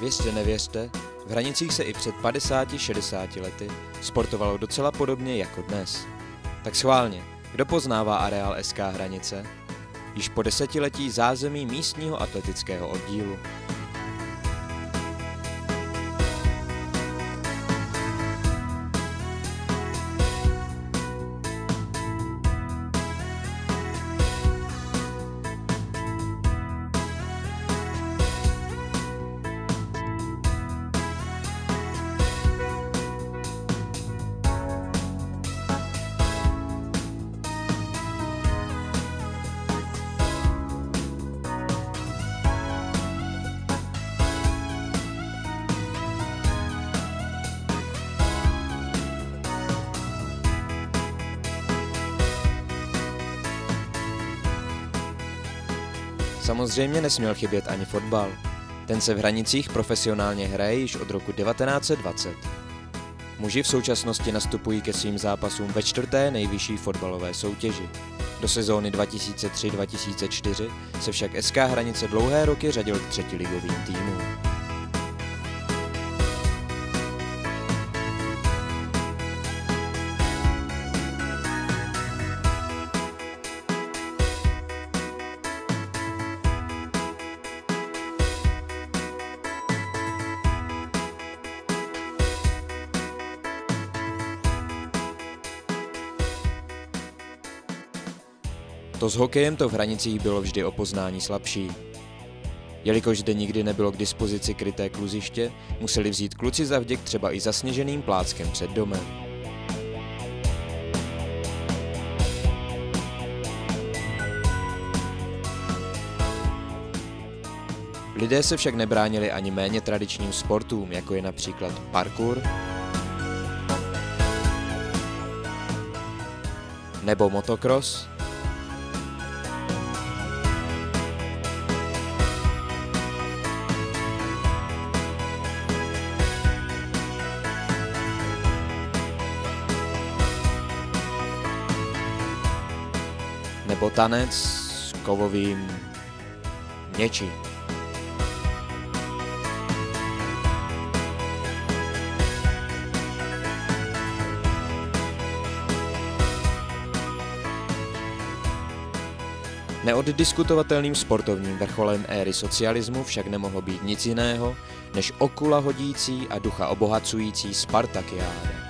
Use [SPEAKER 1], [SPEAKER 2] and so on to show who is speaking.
[SPEAKER 1] Věřte, nevěřte, v Hranicích se i před 50-60 lety sportovalo docela podobně jako dnes. Tak schválně, kdo poznává areál SK Hranice? Již po desetiletí zázemí místního atletického oddílu. Samozřejmě nesměl chybět ani fotbal. Ten se v Hranicích profesionálně hraje již od roku 1920. Muži v současnosti nastupují ke svým zápasům ve čtvrté nejvyšší fotbalové soutěži. Do sezóny 2003-2004 se však SK Hranice dlouhé roky řadil k třetiligovým týmům. To s hokejem to v hranicích bylo vždy o poznání slabší. Jelikož zde nikdy nebylo k dispozici kryté kluziště, museli vzít kluci za vděk třeba i zasněženým pláckem před domem. Lidé se však nebránili ani méně tradičním sportům, jako je například parkour nebo motocross, nebo tanec s kovovým něčím. Neoddiskutovatelným sportovním vrcholem éry socialismu však nemohlo být nic jiného než okula hodící a ducha obohacující Spartakiáda.